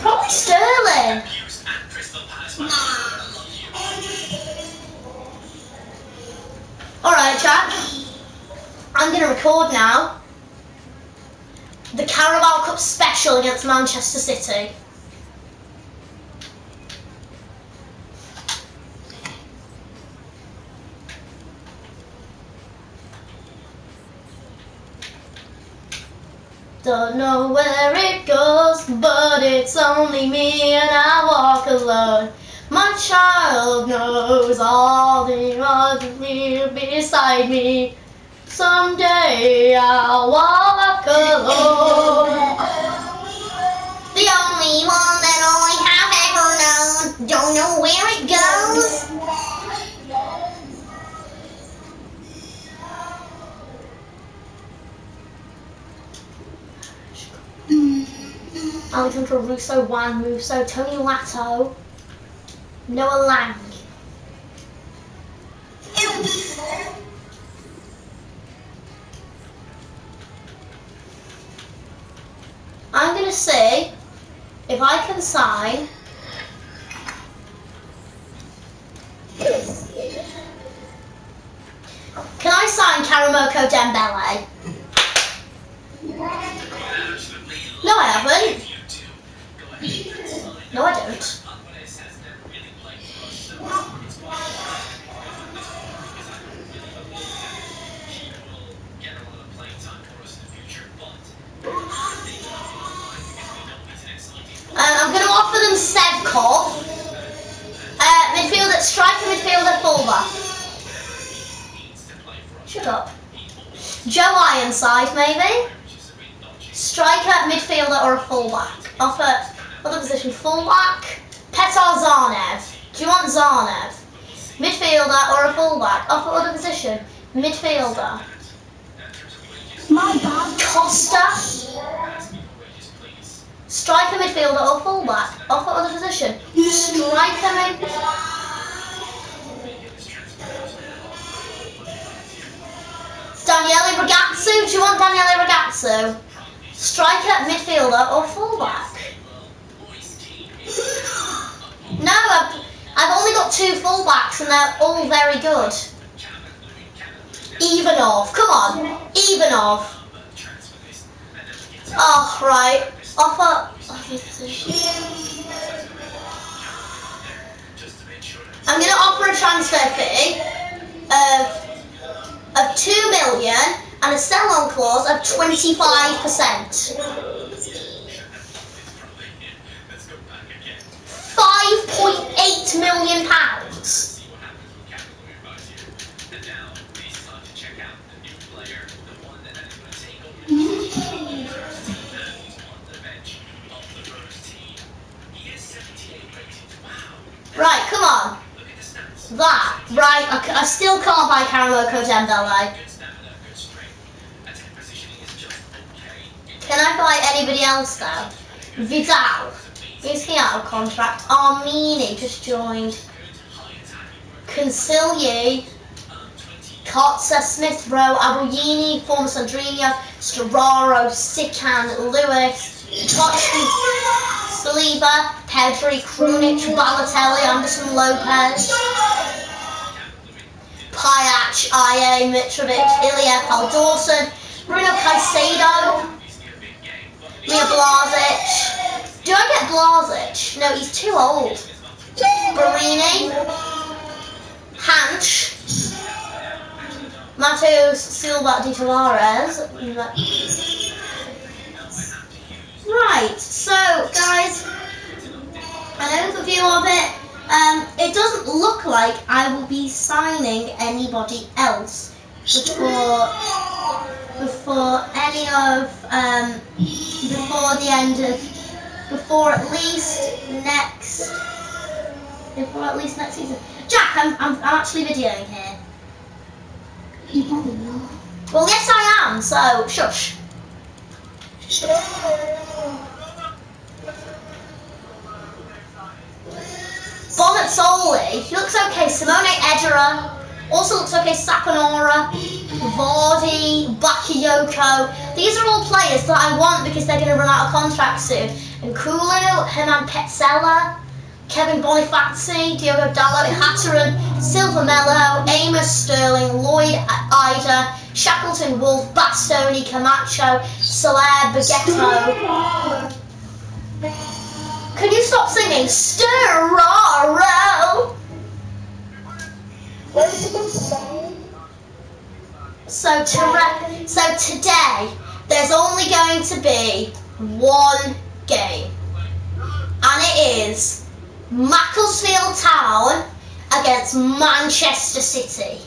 Probably Sterling. Alright. I'm going to record now. The Carabao Cup special against Manchester City. Don't know where it goes, but it's only me and I walk alone. My child knows all the must be beside me. Someday I'll walk alone. The only one that I have ever known. Don't know where it goes. Alexandra Russo, Juan Russo, Tony Latto, Noah Lang. I'm going to see if I can sign Can I sign Karamoko Dembele? Sevkov. Uh, midfielder, striker, midfielder, fullback. Shut up. Joe Ironside, maybe? Striker, midfielder, or a fullback. Offer other position, fullback. Petar Zarnev. Do you want Zarnev? Midfielder or a fullback? Offer other position. Midfielder. My bad. Costa. Striker, midfielder, or fullback? Offer other position. Striker, mid. Daniele Ragatzu. Do you want Daniele Ragatzu? Striker, midfielder, or fullback? No, I've, I've only got two fullbacks and they're all very good. Ivanov, come on, Ivanov. Oh, right. Offer. I'm going to offer a transfer fee of, of 2 million and a sell-on clause of 25%. 5.8 Can I buy anybody else though? Vidal. Is he out of contract? Armini just joined. Consigliere. Kotzer, Smith Rowe, Abuyini, former Sandrinho, Storaro, Sikan, Lewis, Tochny, Saliba, Pedri, Krunic, Balotelli, Anderson Lopez, Payac, Ia Mitrovic, Ilya Paul Dawson, Bruno Caicedo, Mia Blazic. Do I get Blazic? No, he's too old. Barini, Hanch, Mateus Silva de Tavares. Right, so guys, an overview of it. Um, it doesn't look like I will be signing anybody else before before any of um, before the end of before at least next before at least next season. Jack, I'm I'm, I'm actually videoing here. You probably will. Well, yes, I am. So shush. Bonnet he looks okay. Simone Edera also looks okay. Saponara, Vardy, Bakayoko. These are all players that I want because they're going to run out of contracts soon. And Kulu, Herman Pezzella, Kevin Bonifazi, Diogo Dallo, Hatteran, Silva Mello, Amos Sterling, Lloyd Ida, Shackleton Wolf, Bastoni, Camacho, Soler, Bagetto. Can you stop singing? Steraro! What is it going to say? So, to so today, there's only going to be one game. And it is Macclesfield Town against Manchester City.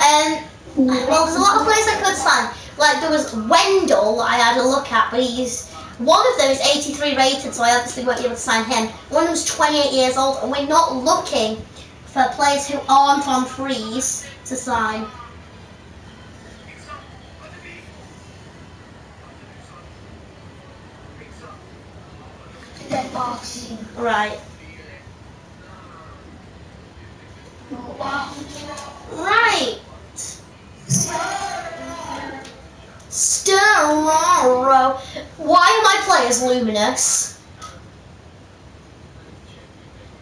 Um, well, there's a lot of players I could sign. Like there was Wendell I had a look at, but he's one of them is 83 rated, so I obviously won't be able to sign him. One of them's 28 years old, and we're not looking for players who aren't on freeze to sign. Right. Wow. Right. Steraro. Why are my players luminous?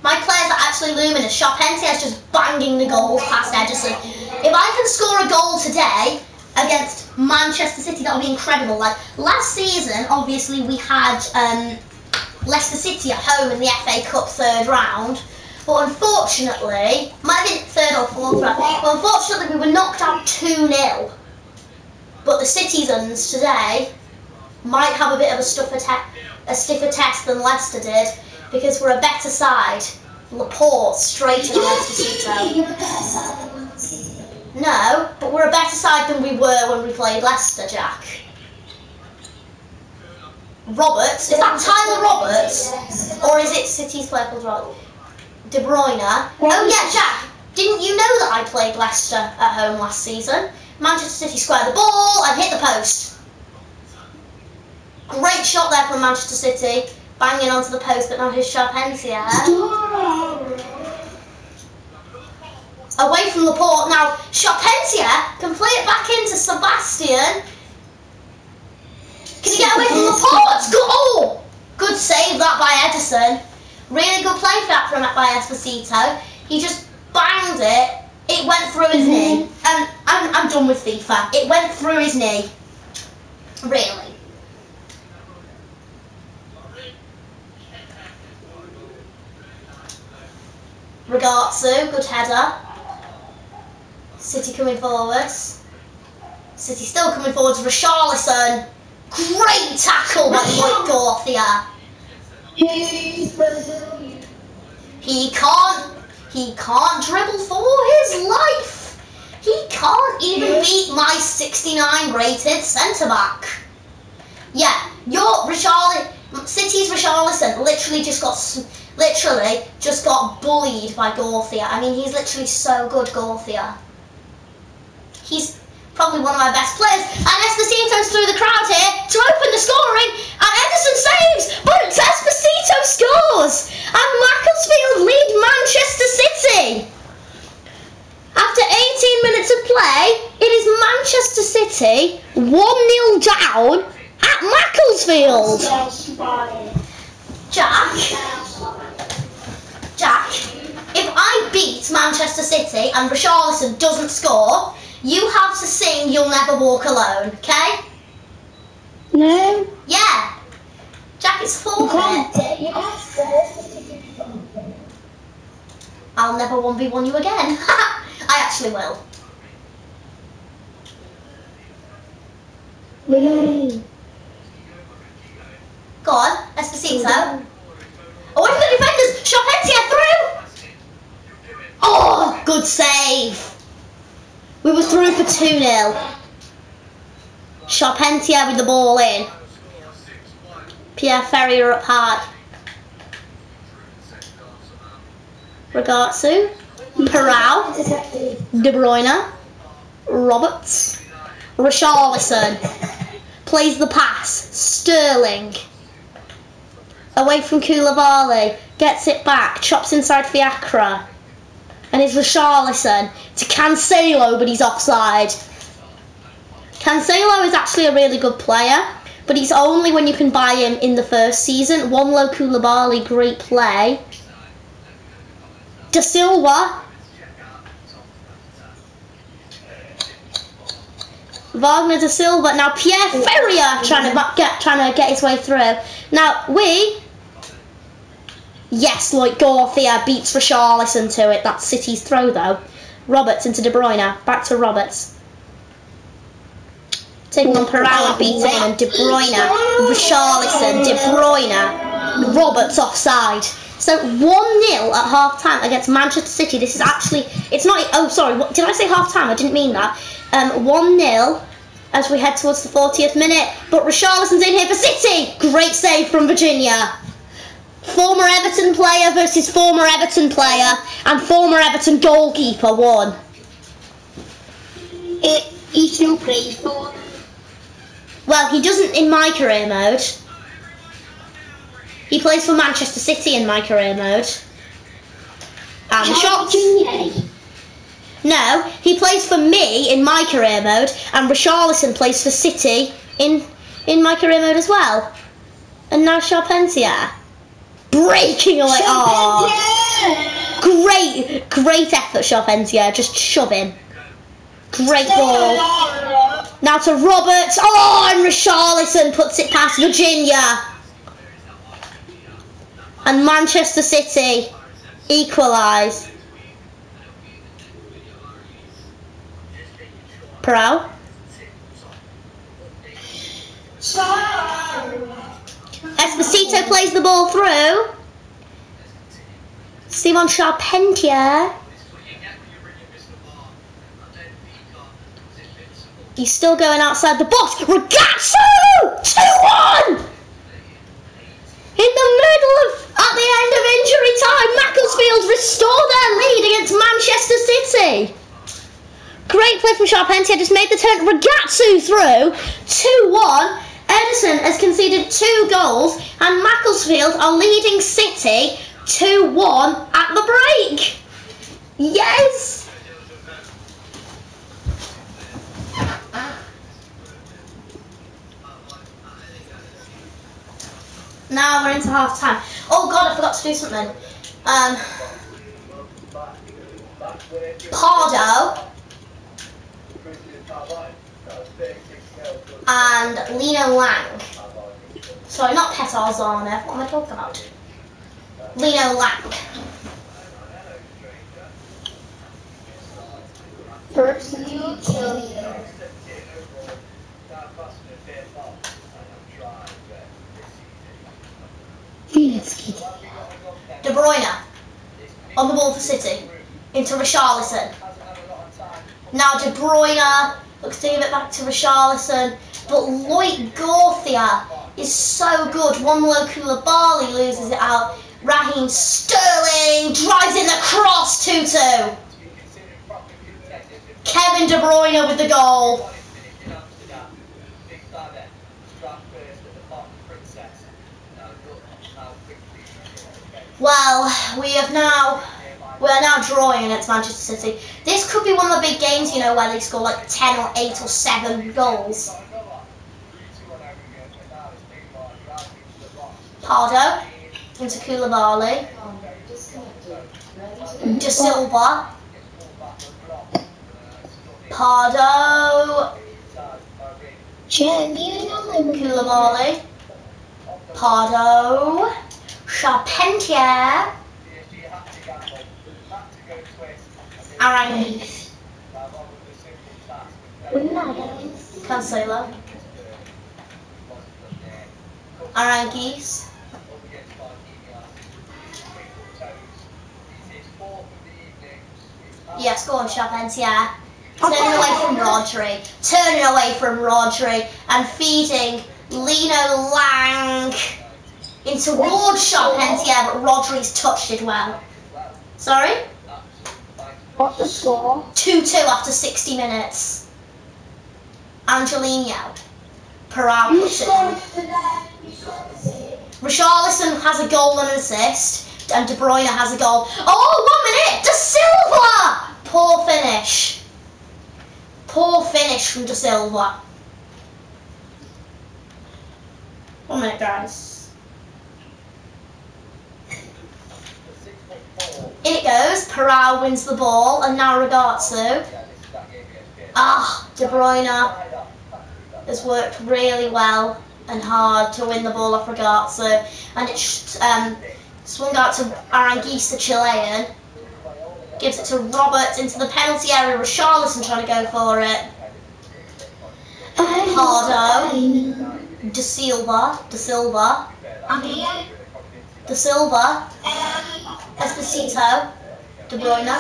My players are actually luminous. Charpentier is just banging the goals past Edison. If I can score a goal today against Manchester City, that would be incredible. Like last season, obviously we had um, Leicester City at home in the FA Cup third round. But unfortunately, might have been third or fourth round. But unfortunately, we were knocked out 2 0. But the Citizens today might have a bit of a, stuffer te- a stiffer test than Leicester did because we're a better side. Laporte straight in Leicester City. No, but we're a better side than we were when we played Leicester, Jack. Roberts, is that Tyler Roberts? Or is it City's player called Roberts? De Bruyne. Oh yeah, Jack. Didn't you know that I played Leicester at home last season? Manchester City square the ball and hit the post. Great shot there from Manchester City, banging onto the post, but now his Charpentier. Away from the port, Now Charpentier can play it back into Sebastian. Can he get away from Laporte? Good. Oh, good save that by Edison. Really good play for that from by Esposito. He just banged it. It went through his knee. And I'm, I'm done with FIFA. It went through his knee. Really. Ragatzu, good header. City coming forwards. City still coming forwards. Richarlison. Great tackle by Lloyd Gorthia. He's He can't. He can't dribble for his life. He can't even beat my 69 rated centre back. Yeah, your Richarlison, City's Richarlison literally just got, literally just got bullied by Gorthia. I mean, he's literally so good, Gorthia. He's probably one of my best players. And as the scene turns through the crowd here to open the scoring, and saves, but Esposito scores, and Macclesfield lead Manchester City. After 18 minutes of play, it is Manchester City 1 0 down at Macclesfield. Jack, Jack, if I beat Manchester City and Richarlison doesn't score, you have to sing You'll Never Walk Alone, okay? No, Yeah. Jack, it's you can't. You can't. I'll never 1v1 you again. I actually will. Really? Go on, Esposito. Oh, what have the defenders? Charpentier through! Oh, good save. We were through for 2 0. Charpentier with the ball in. Pierre Ferrier up high. Ragatzu. Detective. De Bruyne. Roberts. Richarlison plays the pass. Sterling away from Koulibaly, gets it back, chops inside Fiacre, and it's Richarlison to Cancelo, but he's offside. Cancelo is actually a really good player, but he's only when you can buy him in the first season. One Koulibaly, great play. Da Silva. Wagner Da Silva. Now Pierre Ferrier trying to get trying to get his way through. Now we. Yes, like Garcia beats Richarlison to it. That's City's throw though. Roberts into De Bruyne. Back to Roberts. On Pereira, beating and De Bruyne, Richarlison, De Bruyne, Roberts offside. So 1 0 at half time against Manchester City. This is actually, it's not, oh sorry, what, did I say half time? I didn't mean that. Um, 1 0 as we head towards the 40th minute. But Richarlison's in here for City. Great save from Virginia. Former Everton player versus former Everton player, and former Everton goalkeeper won. It, he still plays for Well, he doesn't in my career mode. He plays for Manchester City in my career mode. And shots. No, he plays for me in my career mode, and Richarlison plays for City in in my career mode as well. And now Charpentier. Breaking away. Oh, great, great effort, Charpentier. Just shoving. Great ball. Now to Roberts. Oh, and Richarlison puts it past Virginia. And Manchester City equalise. Peral. Esposito plays the ball through. Simon Charpentier. He's still going outside the box. Ragazzo! 2 1! In the middle of, at the end of injury time, Macclesfield restore their lead against Manchester City. Great play from Charpentier, just made the turn. Ragatzu through, 2-1. Edison has conceded two goals, and Macclesfield are leading City 2-1 at the break. Yes! Now we're into half time. Oh god, I forgot to do something. Um, Pardo and Lino Lang. Sorry, not Petar Zarnev. What am I talking about? Lino Lang. First you kill you. De Bruyne on the ball for City into Richarlison. Now De Bruyne looks to give it back to Richarlison, but Lloyd Gorthia is so good. One low Koulibaly loses it out. Raheem Sterling drives in the cross 2-2. Kevin De Bruyne with the goal. Well, we have now we are now drawing against Manchester City. This could be one of the big games, you know, where they score like ten or eight or seven goals. Pardo into Koulibaly. De Silva. Pardo. Jen, you know Koulibaly. Pardo. Charpentier. Aranguiz. Cancelo. Aranguiz. Yes, go on, Charpentier. Turning away from Rodri. Turning away from Rodri. And feeding Lino Lang into Ward Yeah, but Rodri's touched it well. Sorry? What's the score? 2 2 after 60 minutes. Angelino. Peral You puts it scored in. for that. You scored for City. Richarlison has a goal and an assist, and De Bruyne has a goal. Oh, one minute! De Silva! Poor finish. Poor finish from De Silva. One minute, guys. In it goes. Peral wins the ball, and now Ragazzo. Ah, De Bruyne has worked really well and hard to win the ball off Ragazzo, and it's um, swung out to Aranguiz, the Chilean. Gives it to Roberts into the penalty area. Richarlison trying to go for it. Pardo. De Silva, De Silva, here. De Silva, Esposito, De Bruyne,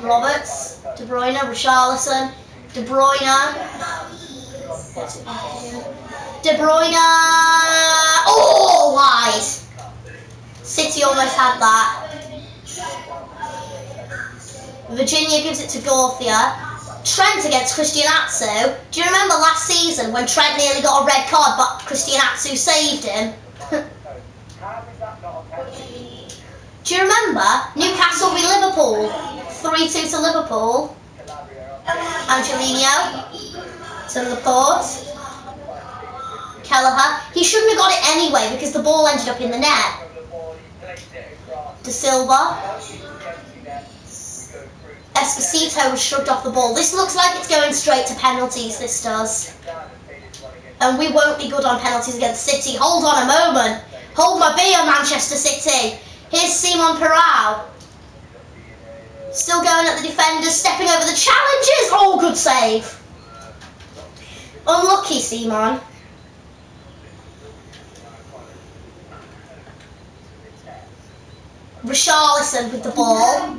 Roberts, De Bruyne, Richarlison, De Bruyne, De Bruyne, oh, wide. City almost had that. Virginia gives it to Gorthia. Trent against Christian Atsu. Do you remember last season when Trent nearly got a red card but Christian Atsu saved him? Do you remember Newcastle v Liverpool? 3 2 to Liverpool. Angelino to the Laporte. Kelleher. He shouldn't have got it anyway because the ball ended up in the net. De Silva. Esposito was shrugged off the ball. This looks like it's going straight to penalties, this does. And we won't be good on penalties against City. Hold on a moment. Hold my beer, Manchester City. Here's Simon Peral. Still going at the defenders, stepping over the challenges. Oh, good save. Unlucky, Simon. Richarlison with the ball.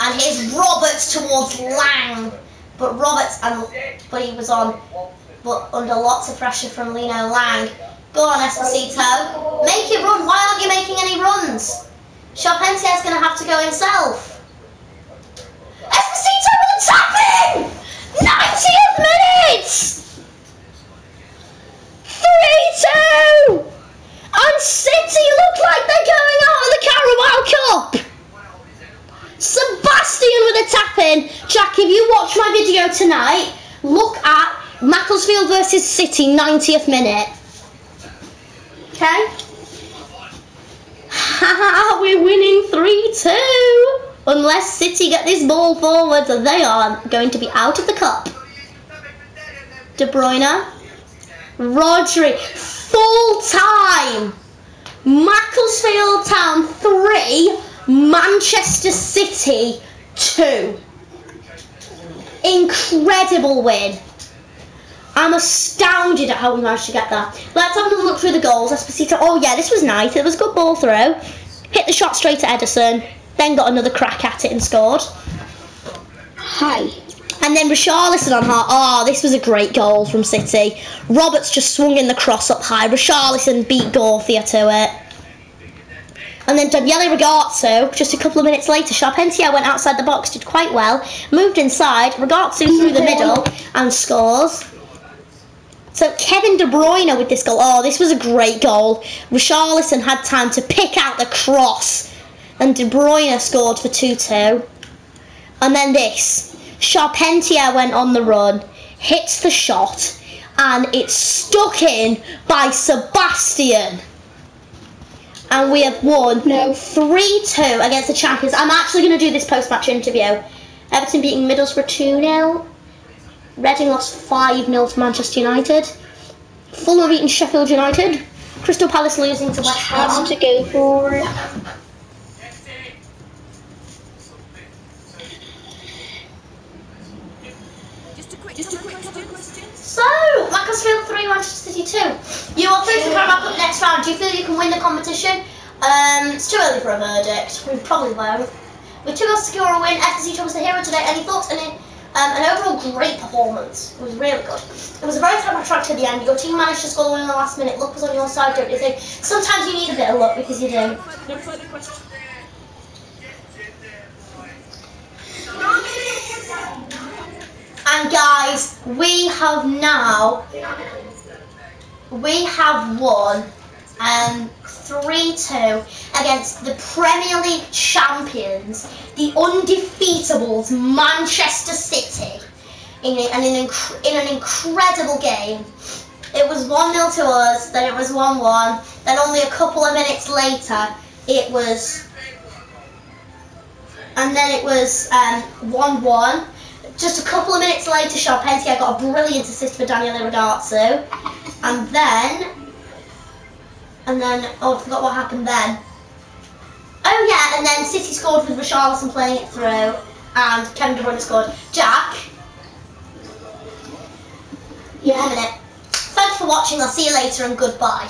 And here's Roberts towards Lang. But Roberts, and but he was on, but under lots of pressure from Lino Lang. Go on, Esposito. Make it run. Why aren't you making any runs? Charpentier's going to have to go himself. Esposito a tap in! 90th minute! 3 2! And City look like they're going out of the Carabao Cup! Sebastian with a tap If you watch my video tonight, look at Macclesfield versus City 90th minute. Okay? We're winning 3 2. Unless City get this ball forward, they are going to be out of the cup. De Bruyne. Rodri. Full time. Macclesfield Town 3. Manchester City 2. Incredible win. I'm astounded at how we managed to get that. Let's have another look through the goals. Esposito. Oh yeah, this was nice. It was a good ball throw. Hit the shot straight at Edison. Then got another crack at it and scored. Hi. And then Richarlison on heart. Oh, ah, this was a great goal from City. Roberts just swung in the cross up high. Richarlison beat Gorthia to it. And then Daniele Ragazzo, just a couple of minutes later, Charpentier went outside the box, did quite well, moved inside, Ragazzo through the middle and scores. So Kevin De Bruyne with this goal. Oh, this was a great goal. Richarlison had time to pick out the cross, and De Bruyne scored for 2-2. And then this. Charpentier went on the run, hits the shot, and it's stuck in by Sebastian. And we have won No. 3 2 against the champions. I'm actually going to do this post match interview. Everton beating Middlesbrough 2 0. Reading lost 5 0 to Manchester United. Fulham beating Sheffield United. Crystal Palace losing to West Ham. to go for it. Just a quick, just a quick question. So, Macclesfield 3, Manchester City 2. You are through to the Carabao Cup next round. Do you feel you can win the competition? Um, it's too early for a verdict. We probably won't. With two goals to secure a win, FSC was the hero today. Any thoughts? Any, um, an overall great performance. It was really good. It was a very tight track to the end. Your team managed to score the win in the last minute. Luck was on your side, don't you think? Sometimes you need a bit of luck because you do. No further questions. we have now we have won um, 3-2 against the Premier League champions, the undefeatables Manchester City, in, in, an, in an incredible game. It was 1-0 to us, then it was 1-1, then only a couple of minutes later it was and then it was um, 1-1. Just a couple of minutes later, Charpentier got a brilliant assist for Daniel Ragazzo. And then, and then, oh, I forgot what happened then. Oh yeah, and then City scored with Richarlison playing it through, and Kevin De Bruyne scored. Jack, Yeah. minute. Thanks for watching. I'll see you later, and goodbye.